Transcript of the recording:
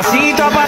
Assim topa.